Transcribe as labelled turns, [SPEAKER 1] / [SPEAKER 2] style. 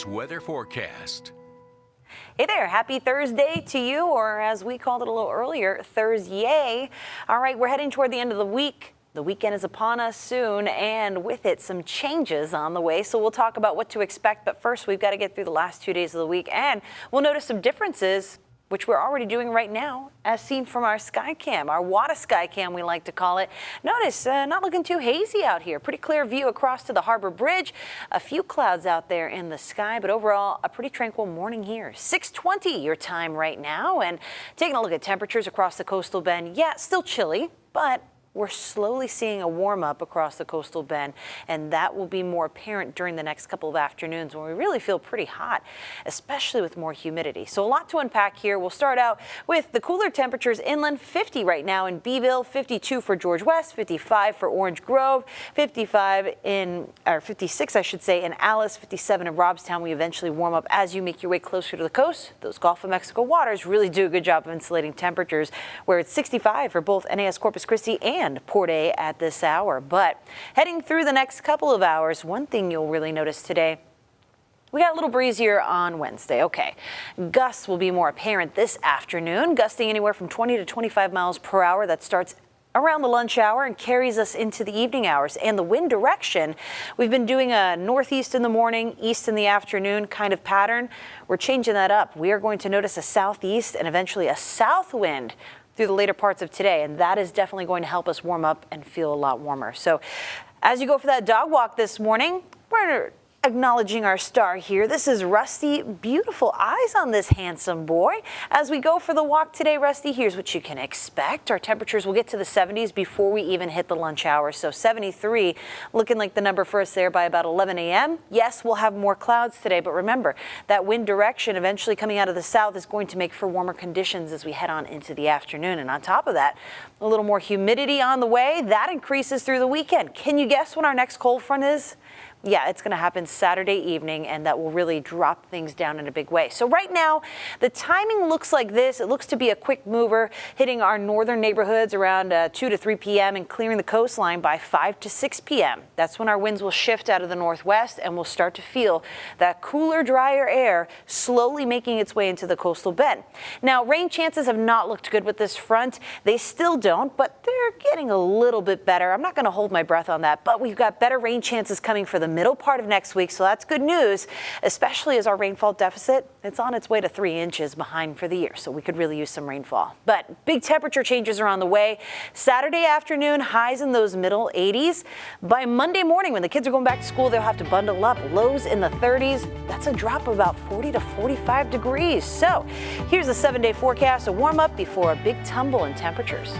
[SPEAKER 1] Weather forecast.
[SPEAKER 2] Hey there, happy Thursday to you, or as we called it a little earlier, Thursday. All right, we're heading toward the end of the week. The weekend is upon us soon, and with it, some changes on the way. So we'll talk about what to expect. But first, we've got to get through the last two days of the week, and we'll notice some differences which we're already doing right now, as seen from our Skycam, our WATA Skycam, we like to call it. Notice, uh, not looking too hazy out here. Pretty clear view across to the Harbor Bridge. A few clouds out there in the sky, but overall, a pretty tranquil morning here. 620 your time right now, and taking a look at temperatures across the coastal bend. Yeah, still chilly, but we're slowly seeing a warm up across the coastal bend, and that will be more apparent during the next couple of afternoons when we really feel pretty hot, especially with more humidity. So a lot to unpack here. We'll start out with the cooler temperatures inland 50 right now in Beeville, 52 for George West, 55 for Orange Grove, 55 in, or 56, I should say, in Alice, 57 in Robstown. We eventually warm up as you make your way closer to the coast. Those Gulf of Mexico waters really do a good job of insulating temperatures, where it's 65 for both NAS Corpus Christi and and Port A at this hour. But heading through the next couple of hours, one thing you'll really notice today we got a little breezier on Wednesday. Okay. Gusts will be more apparent this afternoon, gusting anywhere from 20 to 25 miles per hour. That starts around the lunch hour and carries us into the evening hours. And the wind direction, we've been doing a northeast in the morning, east in the afternoon kind of pattern. We're changing that up. We are going to notice a southeast and eventually a south wind through the later parts of today, and that is definitely going to help us warm up and feel a lot warmer. So as you go for that dog walk this morning, we're acknowledging our star here. This is Rusty. Beautiful eyes on this handsome boy. As we go for the walk today, Rusty, here's what you can expect. Our temperatures will get to the 70s before we even hit the lunch hour. So 73 looking like the number for us there by about 11 a.m. Yes, we'll have more clouds today, but remember that wind direction eventually coming out of the south is going to make for warmer conditions as we head on into the afternoon. And on top of that, a little more humidity on the way. That increases through the weekend. Can you guess when our next cold front is? Yeah, it's going to happen Saturday evening, and that will really drop things down in a big way. So right now, the timing looks like this. It looks to be a quick mover, hitting our northern neighborhoods around uh, 2 to 3 p.m. and clearing the coastline by 5 to 6 p.m. That's when our winds will shift out of the northwest, and we'll start to feel that cooler, drier air slowly making its way into the coastal bend. Now, rain chances have not looked good with this front. They still don't, but they're getting a little bit better. I'm not going to hold my breath on that, but we've got better rain chances coming for the middle part of next week, so that's good news, especially as our rainfall deficit, it's on its way to three inches behind for the year, so we could really use some rainfall. But big temperature changes are on the way. Saturday afternoon, highs in those middle 80s. By Monday morning, when the kids are going back to school, they'll have to bundle up. Lows in the 30s. That's a drop of about 40 to 45 degrees. So here's a seven-day forecast, a warm up before a big tumble in temperatures.